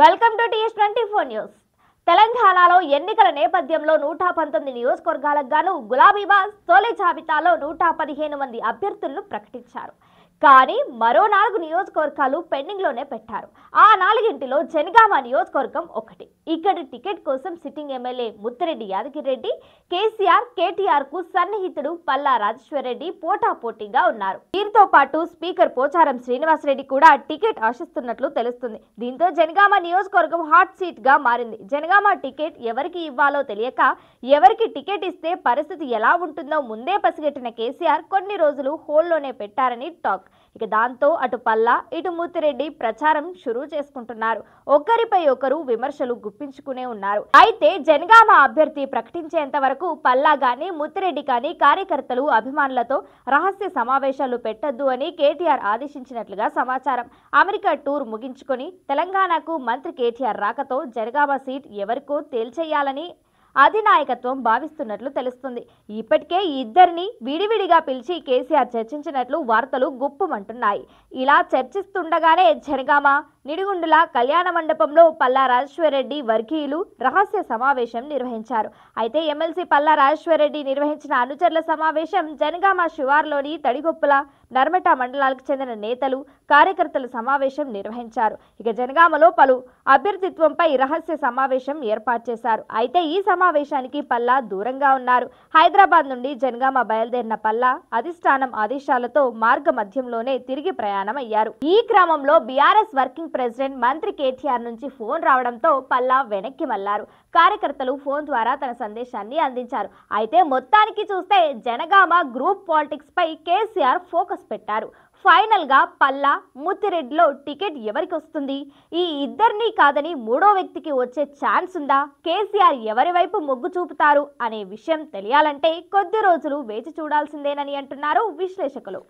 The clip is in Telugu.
Welcome to TS twenty four news. తెలంగాణలో ఎన్నికల నేపథ్యంలో నూట పంతొమ్మిది నియోజకవర్గాలకు గాను గులాబీ బాస్ తొలి జాబితాలో నూట పదిహేను మంది అభ్యర్థులను ప్రకటించారు. కానీ మరో నాలుగు నియోజకవర్గాలు పెండింగ్లోనే పెట్టారు. ఆ నాలుగింటిలో జనగామ నియోజకవర్గం ఒకటి. ఇక్కడి టికెట్ కోసం సిట్టింగ్ ఎమ్మెల్యే ముత్తిరెడ్డి యాదగిరెడ్డి కేసీఆర్ కేటీఆర్కు సన్నిహితుడు పల్లా రాజేశ్వరరెడ్డి పోటాపోటీగా ఉన్నారు. వీరితో పాటు స్పీకర్ పోచారం శ్రీనివాసరెడ్డి కూడా టికెట్ ఆశిస్తున్నట్లు తెలుస్తుంది. దీంతో జనగామ నియోజకవర్గం హాట్ సీట్గా మారింది. జనగామ టికెట్ ఎవరికి ఇవ్వాలో తెలియక ఎవరికి టికెట్ ఇస్తే పరిస్థితి ఎలా ఉంటుందో ముందే పసిగట్టిన కేసీఆర్ కొన్ని రోజులు హోల్లోనే పెట్టారని టాక్. ఇక దాంతో అటు పల్లా ఇటు మూతిరెడ్డి ప్రచారం షురూ చేసుకుంటున్నారు. ఒకరిపై ఒకరు విమర్శలు గుప్పించుకునే ఉన్నారు. అయితే జనగామ అభ్యర్థి ప్రకటించేంత వరకు పల్లా గాని ముత్తిరెడ్డి కానీ కార్యకర్తలు అభిమానులతో రహస్య సమావేశాలు పెట్టొద్దు అని కేటీఆర్ ఆదేశించినట్లుగా సమాచారం. అమెరికా టూర్ ముగించుకొని తెలంగాణకు మంత్రి కేటీఆర్ రాకతో జనగామ సీట్ ఎవరికో తేల్చేయాలని అధినాయకత్వం భావిస్తున్నట్లు తెలుస్తుంది. ఇప్పటికే ఇద్దరిని విడివిడిగా పిలిచి కేసీఆర్ చర్చించినట్లు వార్తలు గుప్పమంటున్నాయి. ఇలా చర్చిస్తుండగానే జనగామ నిడిగుండుల కళ్యాణ మండపంలో పల్లా రాజేశ్వరరెడ్డి వర్గీయులు రహస్య సమావేశం నిర్వహించారు. అయితే ఎమ్మెల్సీ పల్లా రాజేశ్వరరెడ్డి నిర్వహించిన అనుచరుల సమావేశం జనగామ శివార్లోని తడిగొప్పుల నర్మట మండలాలకు చెందిన నేతలు కార్యకర్తల సమావేశం నిర్వహించారు. ఇక జనగామలో పలు అభ్యర్థిత్వంపై రహస్య సమావేశం ఏర్పాటు చేశారు. అయితే ఈ సమావేశానికి పల్లా దూరంగా ఉన్నారు. హైదరాబాద్ నుండి జనగామ బయలుదేరిన పల్లా అధిష్టానం ఆదేశాలతో మార్గ మధ్యంలోనే తిరిగి ప్రయాణం అయ్యారు ఈ క్రమంలో బీఆర్ఎస్ వర్కింగ్ ప్రెసిడెంట్ మంత్రి కేటీఆర్ నుంచి ఫోన్ రావడంతో పల్లా వెనక్కి మళ్ళారు. కార్యకర్తలు ఫోన్ ద్వారా తన సందేశాన్ని అందించారు. అయితే మొత్తానికి చూస్తే జనగామ గ్రూప్ పాలిటిక్స్ పై కేసీఆర్ ఫోకస్ పెట్టారు. ఫైనల్గా పల్లా ముత్తిరెడ్డిలో టికెట్ ఎవరికి వస్తుంది? ఈ ఇద్దరిని కాదని మూడో వ్యక్తికి వచ్చే ఛాన్స్ ఉందా? కేసీఆర్ ఎవరి వైపు మొగ్గు చూపుతారు అనే విషయం తెలియాలంటే కొద్ది రోజులు వేచి చూడాల్సిందేనని అంటున్నారు విశ్లేషకులు.